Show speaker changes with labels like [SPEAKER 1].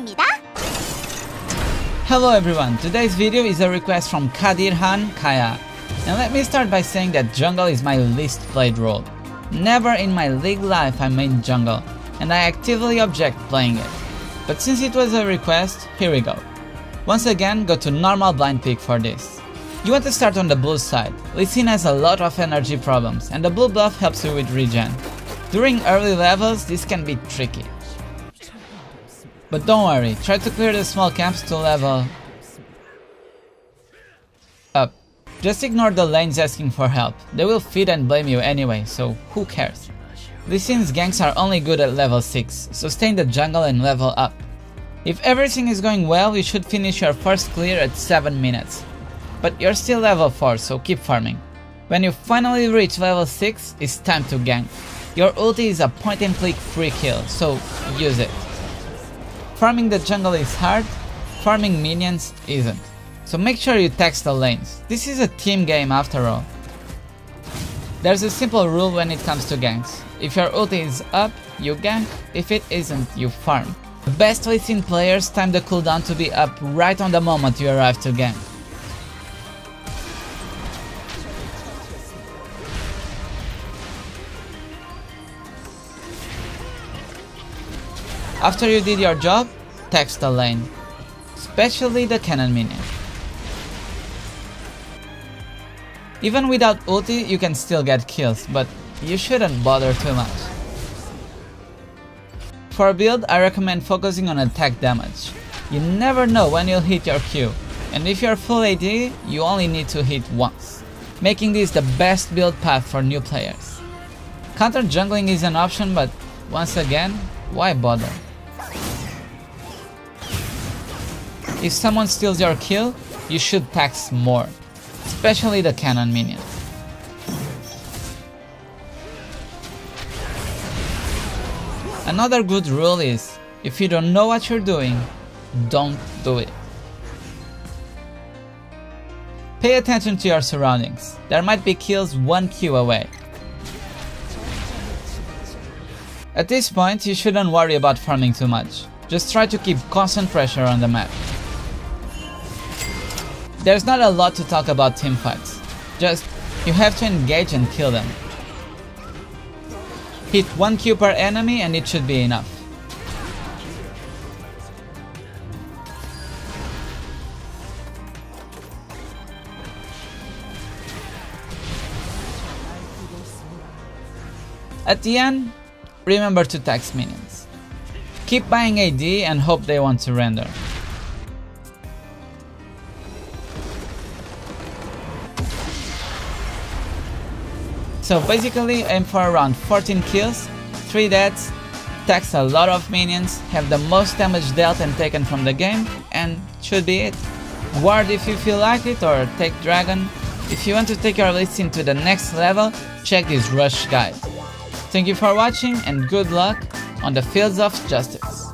[SPEAKER 1] 하겠습니다.
[SPEAKER 2] Hello everyone, today's video is a request from Kadirhan Kaya. And let me start by saying that jungle is my least played role. Never in my league life I main jungle, and I actively object playing it. But since it was a request, here we go. Once again, go to normal blind pick for this. You want to start on the blue side. Lee Sin has a lot of energy problems, and the blue buff helps you with regen. During early levels, this can be tricky. But don't worry, try to clear the small camps to level up. Just ignore the lanes asking for help, they will feed and blame you anyway, so who cares. Lee Sin's ganks are only good at level 6, so stay in the jungle and level up. If everything is going well, you should finish your first clear at 7 minutes. But you're still level 4, so keep farming. When you finally reach level 6, it's time to gank. Your ulti is a point and click free kill, so use it. Farming the jungle is hard, farming minions isn't. So make sure you text the lanes. This is a team game after all. There's a simple rule when it comes to ganks. If your ulti is up, you gank, if it isn't, you farm. The best Lee Sin players time the cooldown to be up right on the moment you arrive to gank. After you did your job, text the lane, especially the cannon minion. Even without ulti, you can still get kills, but you shouldn't bother too much. For a build, I recommend focusing on attack damage. You never know when you'll hit your Q, and if you're full AD, you only need to hit once, making this the best build path for new players. Counter jungling is an option, but once again, why bother? If someone steals your kill, you should tax more, especially the cannon minion. Another good rule is, if you don't know what you're doing, don't do it. Pay attention to your surroundings, there might be kills 1 Q away. At this point, you shouldn't worry about farming too much, just try to keep constant pressure on the map. There's not a lot to talk about teamfights, just you have to engage and kill them. Hit 1 Q per enemy and it should be enough. At the end, remember to tax minions. Keep buying AD and hope they won't surrender. So basically aim for around 14 kills, 3 deaths, tax a lot of minions, have the most damage dealt and taken from the game, and should be it. Ward if you feel like it or take Dragon. If you want to take your Sin to the next level, check this rush guide. Thank you for watching and good luck on the fields of justice.